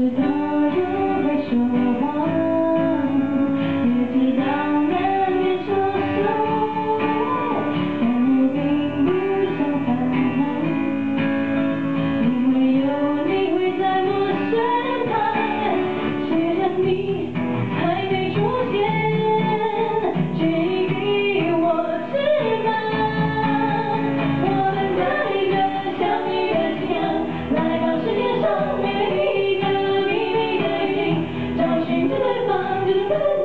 是大人在说谎。Thank you.